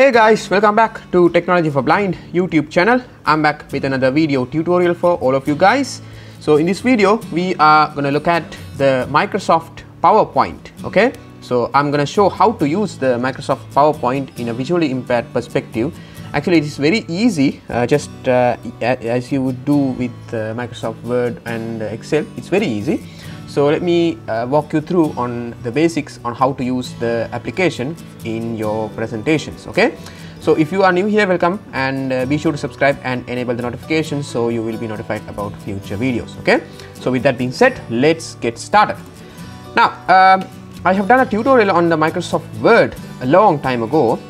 Hey guys, welcome back to Technology for Blind YouTube channel. I'm back with another video tutorial for all of you guys. So in this video, we are to look at the Microsoft PowerPoint, okay? So I'm to show how to use the Microsoft PowerPoint in a visually impaired perspective. Actually, it is very easy, uh, just uh, as you would do with uh, Microsoft Word and Excel. It's very easy. So let me uh, walk you through on the basics on how to use the application in your presentations okay? So if you are new here welcome and uh, be sure to subscribe and enable the notifications so you will be notified about future videos okay? So with that being said let's get started. Now um, I have done a tutorial on the Microsoft Word a long time ago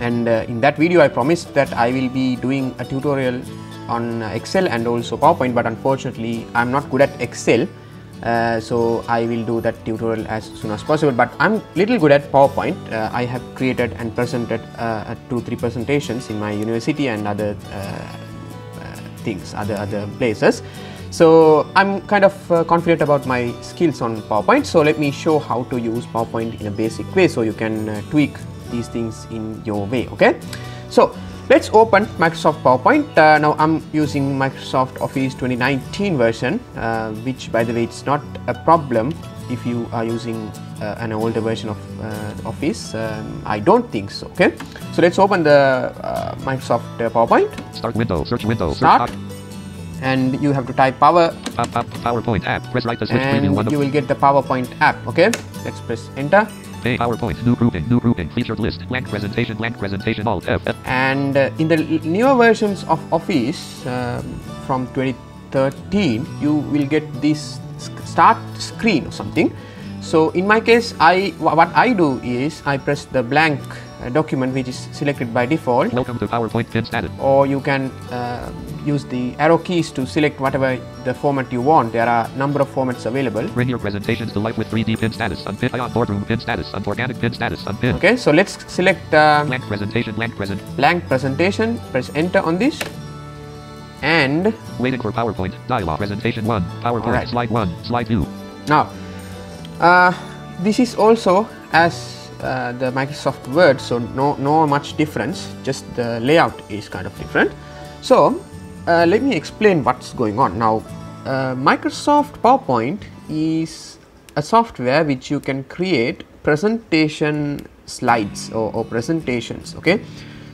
and uh, in that video I promised that I will be doing a tutorial on Excel and also PowerPoint but unfortunately I'm not good at Excel uh, so I will do that tutorial as soon as possible. But I'm little good at PowerPoint. Uh, I have created and presented uh, two three presentations in my university and other uh, uh, things other other places. So I'm kind of uh, confident about my skills on PowerPoint. So let me show how to use PowerPoint in a basic way so you can tweak these things in your way okay? So Let's open Microsoft PowerPoint. Uh, now I'm using Microsoft Office 2019 version, uh, which by the way it's not a problem if you are using uh, an older version of uh, Office. Um, I don't think so. Okay, so let's open the uh, Microsoft uh, PowerPoint. Start window, search window, Start. And you have to type power PowerPoint app. Press right to switch and you will get the PowerPoint app. Okay, let's press enter. A PowerPoint, new grouping, new grouping, featured list, blank presentation, blank presentation, alt F, and uh, in the newer versions of office um, from 2013 you will get this start screen or something. So in my case i what i do is i press the blank document which is selected by default. Welcome to PowerPoint pin status. or you can uh, use the arrow keys to select whatever the format you want. There are a number of formats available. Bring your presentations to life with 3D pin status, unpin, ion boardroom pin status, unorganic pin status, unpin. okay so let's select uh, Blank presentation, blank present. blank presentation. Press enter on this. And Waiting for PowerPoint, dialog, presentation 1, PowerPoint, Alright. slide 1, slide 2. Now, uh, this is also as uh, the Microsoft Word, so no no much difference. Just the layout is kind of different. So, uh, let me explain what's going on now. Uh, Microsoft PowerPoint is a software which you can create presentation slides or, or presentations. Okay.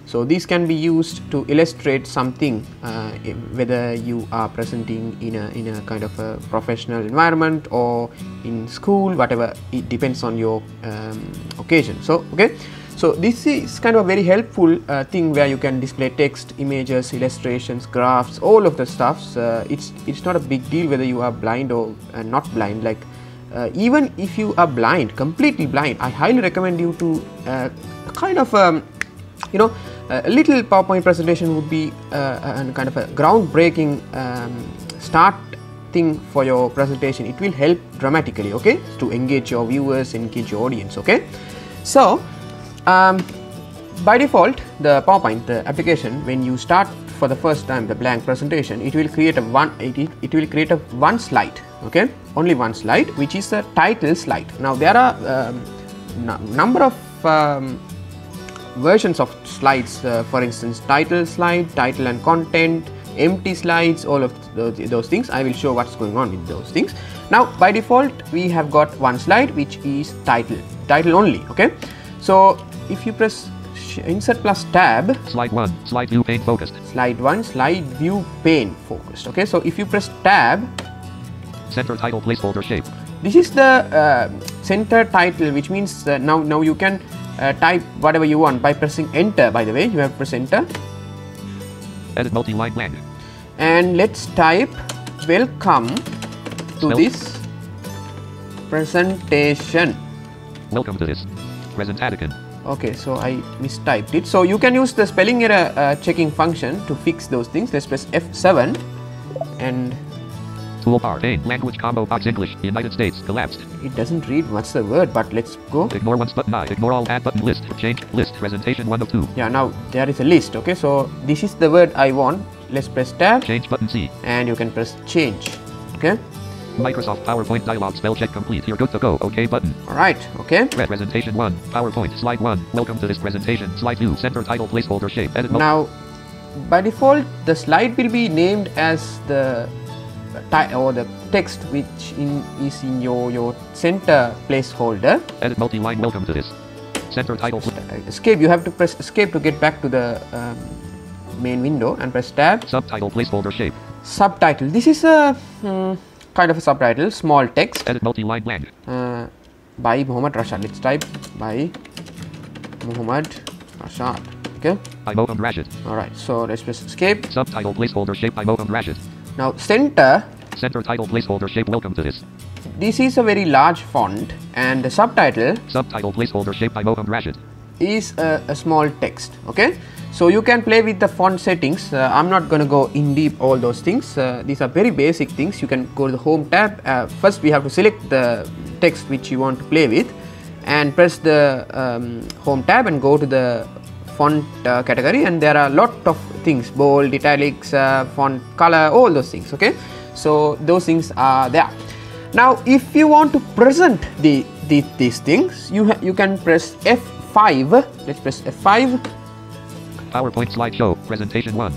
So these can be used to illustrate something, uh, whether you are presenting in a in a kind of a professional environment or in school, whatever. It depends on your um, occasion. So okay, so this is kind of a very helpful uh, thing where you can display text, images, illustrations, graphs, all of the stuffs. Uh, it's it's not a big deal whether you are blind or uh, not blind. Like uh, even if you are blind, completely blind, I highly recommend you to uh, kind of um, you know a little PowerPoint presentation would be uh, a kind of a groundbreaking um, start thing for your presentation. It will help dramatically, okay, to engage your viewers, engage your audience, okay. So, um, by default, the PowerPoint, the application, when you start for the first time the blank presentation, it will create a one, it, it- will create a one slide, okay, only one slide, which is the title slide. Now there are um, number of um, versions of slides uh, for instance title slide title and content empty slides all of those, those things. I will show what's going on with those things. Now by default we have got one slide which is title title only okay? So if you press insert plus tab. Slide 1, slide 2, pane focused. slide 1 slide view pane focused okay? So if you press tab. Center title placeholder shape. this is the uh, center title which means uh, now now you can uh, type whatever you want by pressing enter by the way. You have to press enter. Edit multi-line blank. and let's type welcome to this presentation. Welcome to this. Present okay so i mistyped it. So you can use the spelling error uh, checking function to fix those things. Let's press f7 and Toolbar, language combo box English, United States, collapsed. it doesn't read what's the word but let's go Ignore once button I, ignore all add button list, change, list, presentation 1 of 2. yeah now there is a list okay so this is the word i want let's press tab Change button C. and you can press change okay Microsoft PowerPoint dialog spell check complete. You're good to go. OK button. Alright, okay. Red Presentation 1. PowerPoint. Slide 1. Welcome to this presentation. Slide 2. Center title placeholder shape. Edit. Now, by default, the slide will be named as the or the text which in, is in your, your center placeholder. Edit multi-line. Welcome to this. Center title. Uh, Escape, you have to press escape to get back to the um, main window and press tab. Subtitle placeholder shape. Subtitle. This is a hmm, kind of a subtitle, small text Edit multi-line blank. uh, by Muhammad Rashad. Let's type by Muhammad Rashad. Okay. by Moham Rashid. Alright, so let's press escape. Subtitle placeholder shape by Moham Rashid. Now, center Center title placeholder shape. Welcome to this. this is a very large font and the subtitle Subtitle placeholder shape by Moham Rashid. is a, a small text okay so you can play with the font settings uh, i'm not going to go in deep all those things uh, these are very basic things you can go to the home tab uh, first we have to select the text which you want to play with and press the um, home tab and go to the font uh, category and there are a lot of things bold italics uh, font color all those things okay? So those things are there. Now if you want to present the, the these things you you can press F5 let's press F5 PowerPoint slideshow. Presentation 1.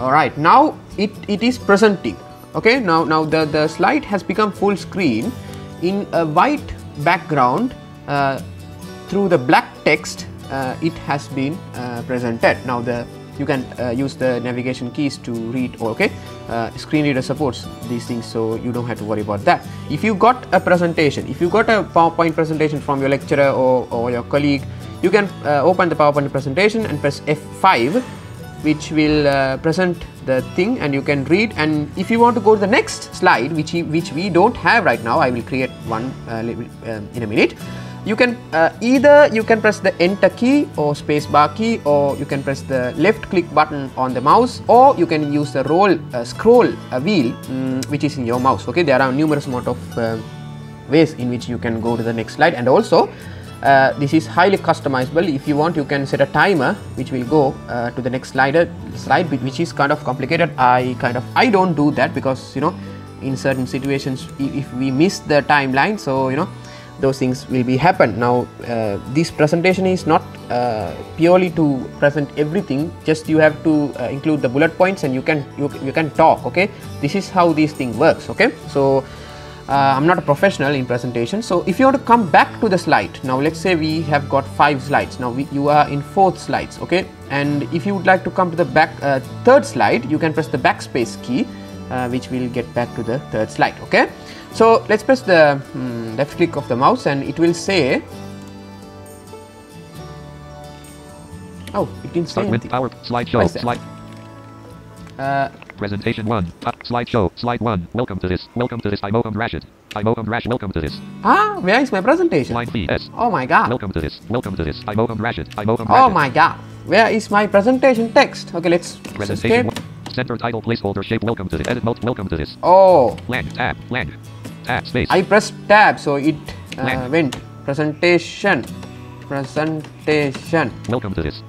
all right now it it is presenting okay? Now now the the slide has become full screen in a white background uh, through the black text uh, it has been uh, presented. Now the you can uh, use the navigation keys to read okay? Uh, screen reader supports these things so you don't have to worry about that. If you got a presentation if you got a powerpoint presentation from your lecturer or, or your colleague you can uh, open the powerpoint presentation and press f5 which will uh, present the thing and you can read. And if you want to go to the next slide which, which we don't have right now I will create one uh, um, in a minute you can uh, either you can press the enter key or space bar key or you can press the left click button on the mouse or you can use the roll uh, scroll uh, wheel mm, which is in your mouse. Okay there are numerous amount of uh, ways in which you can go to the next slide. And also uh, this is highly customizable. If you want you can set a timer which will go uh, to the next slider slide which is kind of complicated. I kind of i don't do that because you know in certain situations if we miss the timeline so you know those things will be happen now uh, this presentation is not uh, purely to present everything just you have to uh, include the bullet points and you can you, you can talk okay this is how this thing works okay so uh, I'm not a professional in presentation. So if you want to come back to the slide, now let's say we have got five slides. Now we, you are in fourth slides, okay? And if you would like to come to the back uh, third slide, you can press the backspace key, uh, which will get back to the third slide, okay? So let's press the mm, left click of the mouse and it will say. Oh, it didn't say Start with anything. Power slideshow. Slide. Uh, Presentation 1. Uh, slideshow. Slide 1. Welcome to this. Welcome to this. I'm Moham Rashid. I'm Moham Rashid. Welcome to this. ah, where is my presentation? Slide PS. Oh my god. Welcome to this. Welcome to this. I'm Moham Rashid. I'm Moham Rashid. Oh my god. Where is my presentation text? Okay, let's Presentation escape. 1. Center title placeholder shape. Welcome to this. Edit mode. Welcome to this. Oh, Land. Tab. Land. Tab. Space. I pressed tab, so it uh, went presentation, presentation. Welcome to this.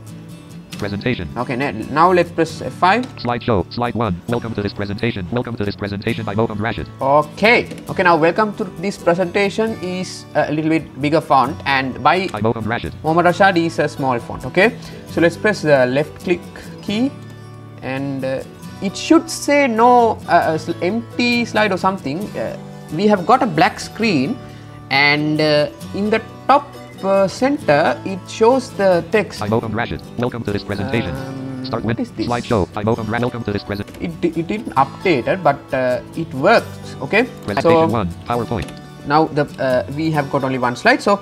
Presentation. Okay, now let's press F5. Slideshow. Slide 1. Welcome to this presentation. Welcome to this presentation by Moham Rashid. Okay, okay. Now welcome to this presentation is a little bit bigger font, and by I'm Moham Rashid. Mohammad Rashad is a small font. Okay, so let's press the left click key, and uh, it should say no uh, uh, empty slide or something. Uh, we have got a black screen, and uh, in the top uh, center it shows the text. I'm Rashid. Welcome to this presentation. Um, Start with this? slideshow. I'm Rashid. Welcome to this presentation. It, it didn't update it, but uh, it works. Okay, Presentation so 1. PowerPoint. now the uh, we have got only one slide so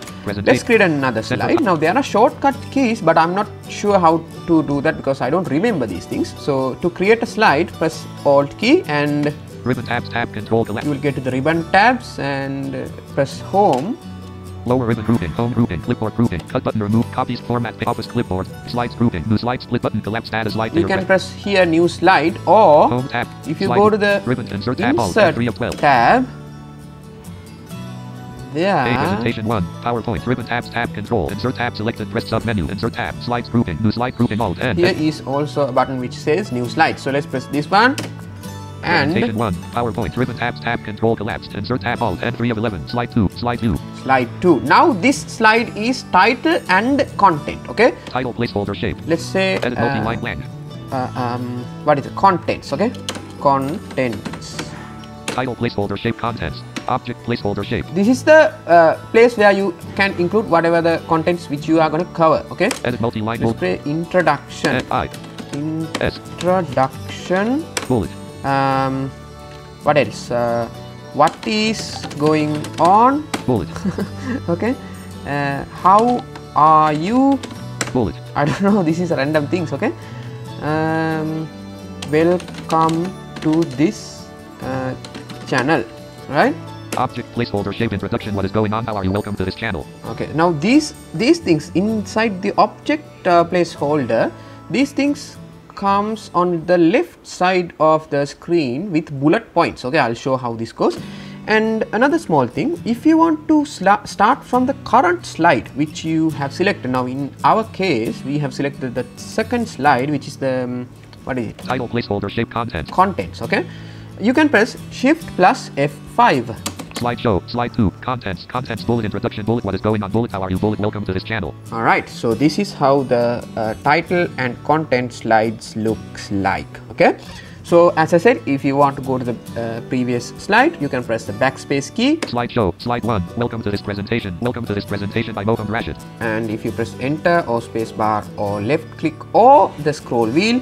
let's create another slide now there are shortcut keys but i'm not sure how to do that because i don't remember these things so to create a slide press alt key and Ribbon tabs. Tab. Control you will get to the ribbon tabs and press home Lower ribbon grouping, home grouping, clipboard grouping, cut button remove, copies format, office clipboard, slides grouping, new slide split button, collapse status slide you can press here new slide or home tab. if you slide go to the ribbon insert tab all insert 3 of 12. tab A there presentation 1, PowerPoint, ribbon tabs, tab control, insert tab selected, press sub menu, insert tab, slides grouping, new slide grouping alt N. here is also a button which says new slide so let's press this one and Presentation 1. PowerPoint. Ribbon tabs. Tab control collapsed. Insert tab alt. N3 of 11. Slide 2. Slide 2. slide 2 now this slide is title and content okay Title placeholder shape. let's say Edit uh, multi-line blank. uh, um, what is it contents okay contents Title placeholder shape contents. Object placeholder shape. this is the uh, place where you can include whatever the contents which you are going to cover okay Edit multi-line let's mode. play introduction N- I. S. introduction Bullet. Um, what else uh, what is going on Bullet. okay uh, how are you Bullet. I don't know this is random things okay um, welcome to this uh, channel right Object placeholder shape introduction. What is going on? How are you? Welcome to this channel. okay now these these things inside the object uh, placeholder these things comes on the left side of the screen with bullet points. Okay i'll show how this goes. And another small thing if you want to start from the current slide which you have selected. Now in our case we have selected the second slide which is the um, what is it? Title placeholder shape contents. contents okay? You can press shift plus f5 Slideshow. Slide 2. Contents. Contents. Bullet. Introduction. Bullet. What is going on? Bullet. How are you? Bullet. Welcome to this channel. all right so this is how the uh, title and content slides looks like okay so as i said if you want to go to the uh, previous slide you can press the backspace key Slideshow. Slide 1. Welcome to this presentation. Welcome to this presentation by Moham Rashid. and if you press enter or space bar or left click or the scroll wheel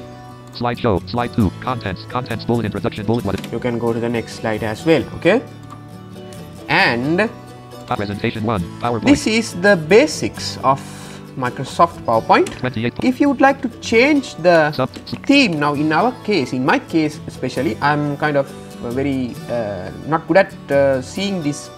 Slideshow. Slide 2. Contents. Contents. Bullet. Introduction. Bullet. You can go to the next slide as well okay and presentation 1. PowerPoint. this is the basics of microsoft powerpoint 28. if you would like to change the theme now in our case in my case especially i'm kind of very uh, not good at uh, seeing this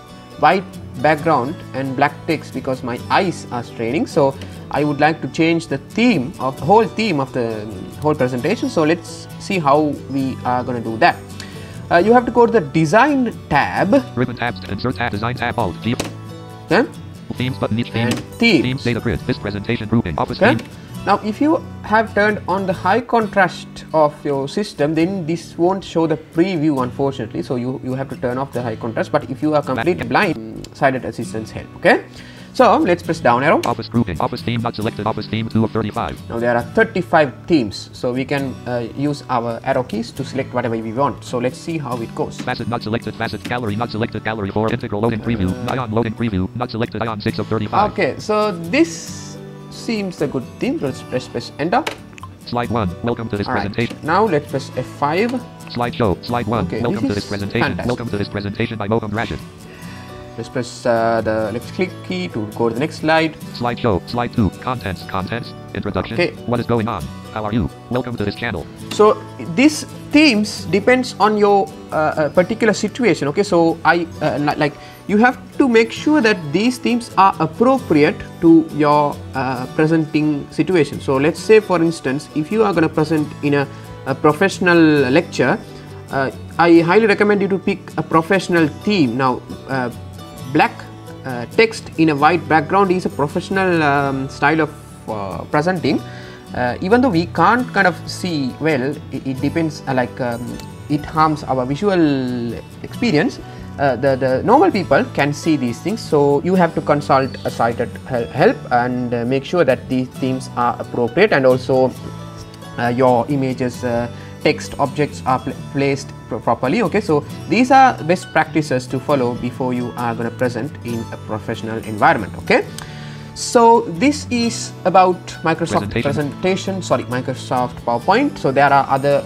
white background and black text because my eyes are straining so i would like to change the theme of the whole theme of the whole presentation so let's see how we are going to do that uh, you have to go to the design tab Ribbon tabs. Insert tab. Design tab. Alt. G. okay? Themes button. Each theme. and themes Themes. Data grid. This presentation grouping. Office okay theme. now if you have turned on the high contrast of your system then this won't show the preview unfortunately so you you have to turn off the high contrast but if you are completely blind mm, sighted assistance help okay so let's press down arrow Office grouping. Office theme not selected. Office theme 2 of 35. now there are 35 themes so we can uh, use our arrow keys to select whatever we want so let's see how it goes Facet not selected. Facet gallery not selected. Gallery 4. Integral loading preview. Ion loading preview. Not selected. Ion 6 of 35. okay so this seems a good theme let's press press enter Slide 1. Welcome to this all right presentation. now let's press f5 Slideshow. Slide 1. Okay, Welcome to this presentation. fantastic. Welcome to this presentation by Moham Rashid. Let's press uh, the left click key to go to the next slide Slideshow. Slide 2. Contents. Contents. Introduction. Okay. What is going on? How are you? Welcome to this channel. so these themes depends on your uh, uh, particular situation okay so i uh, like you have to make sure that these themes are appropriate to your uh, presenting situation so let's say for instance if you are going to present in a, a professional lecture uh, i highly recommend you to pick a professional theme now uh, black uh, text in a white background is a professional um, style of uh, presenting. Uh, even though we can't kind of see well it, it depends uh, like um, it harms our visual experience. Uh, the, the normal people can see these things so you have to consult a sighted hel- help and uh, make sure that these themes are appropriate and also your images text objects are pl- placed properly okay? So these are best practices to follow before you are going to present in a professional environment okay? So this is about microsoft Presentation. presentation sorry microsoft powerpoint. So there are other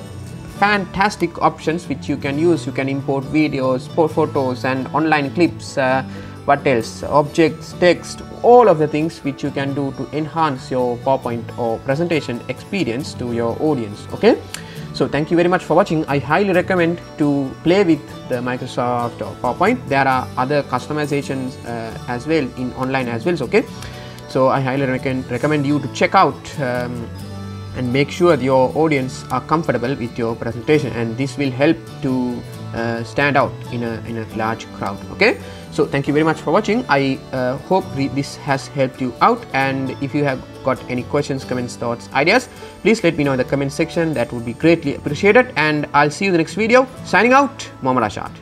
fantastic options which you can use. You can import videos photos and online clips uh, what else? Objects text all of the things which you can do to enhance your powerpoint or presentation experience to your audience okay so thank you very much for watching. I highly recommend to play with the microsoft powerpoint. There are other customizations uh, as well in online as well okay? So i highly recommend recommend you to check out um, and make sure your audience are comfortable with your presentation and this will help to stand out in a, in a large crowd okay? So thank you very much for watching. I uh, hope this has helped you out and if you have got any questions comments thoughts ideas please let me know in the comment section. That would be greatly appreciated and i'll see you in the next video. Signing out Mohomed Rashad